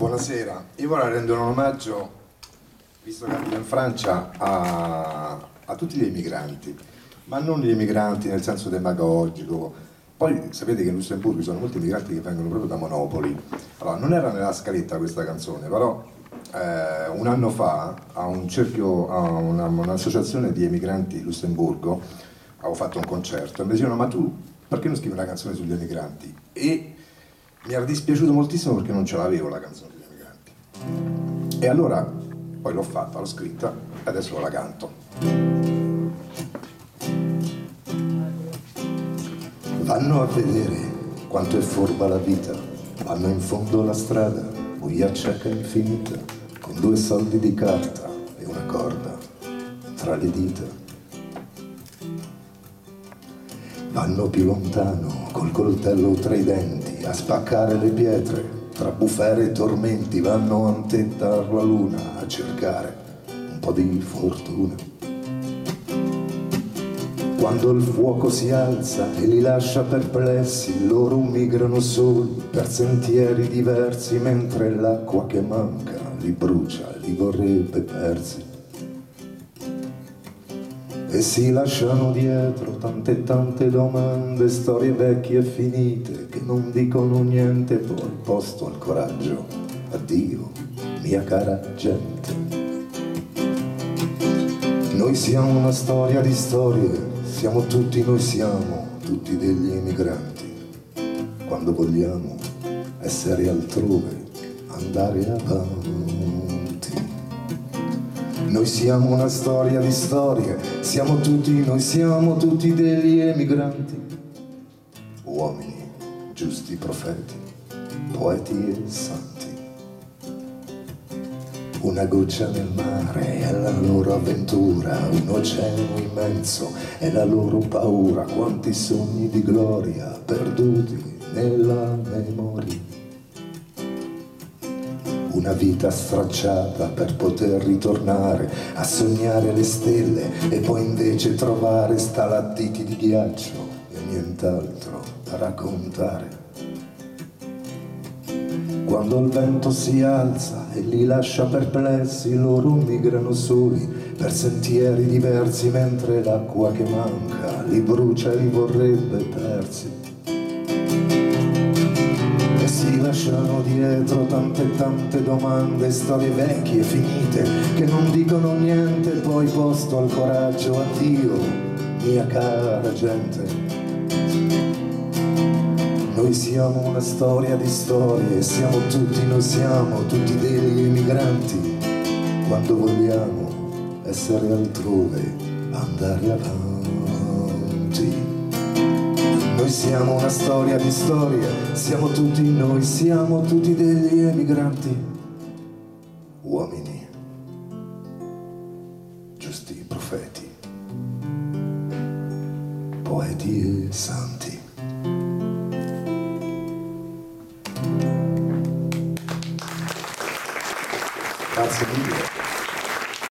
buonasera. Io vorrei rendere un omaggio, visto che abito in Francia, a, a tutti gli emigranti, ma non gli emigranti nel senso demagogico. Poi sapete che in Lussemburgo ci sono molti emigranti che vengono proprio da Monopoli. Allora, non era nella scaletta questa canzone, però eh, un anno fa a un cerchio, a una, un'associazione di emigranti Lussemburgo avevo fatto un concerto e mi dicevano ma tu perché non scrivi una canzone sugli emigranti? E mi era dispiaciuto moltissimo perché non ce l'avevo la canzone sugli emigranti. E allora poi l'ho fatta, l'ho scritta e adesso la canto. Vanno a vedere quanto è furba la vita, vanno in fondo alla strada, buia cieca infinita, con due soldi di carta e una corda tra le dita Vanno più lontano col coltello tra i denti a spaccare le pietre. Tra bufere e tormenti vanno antetta la luna a cercare un po' di fortuna. Quando il fuoco si alza e li lascia perplessi, loro migrano soli per sentieri diversi, mentre l'acqua che manca li brucia, li vorrebbe persi e si lasciano dietro tante tante domande, storie vecchie e finite che non dicono niente, poi posto al coraggio, addio mia cara gente. Noi siamo una storia di storie, siamo tutti, noi siamo tutti degli emigranti, quando vogliamo essere altrove, andare avanti. Noi siamo una storia di storie, siamo tutti, noi siamo tutti degli emigranti, uomini, giusti profeti, poeti e santi. Una goccia nel mare è la loro avventura, un oceano immenso è la loro paura, quanti sogni di gloria perduti nella memoria una vita stracciata per poter ritornare a sognare le stelle e poi invece trovare stalattiti di ghiaccio e nient'altro da raccontare. Quando il vento si alza e li lascia perplessi, loro migrano soli per sentieri diversi, mentre l'acqua che manca li brucia e li vorrebbe persi lasciano dietro tante tante domande, storie vecchie, finite, che non dicono niente, poi posto al coraggio, addio, mia cara gente. Noi siamo una storia di storie, siamo tutti, noi siamo tutti degli emigranti, quando vogliamo essere altrove, andare avanti. Noi siamo una storia di storie, siamo tutti noi, siamo tutti degli emigranti, uomini, giusti profeti, poeti e santi. Grazie mille.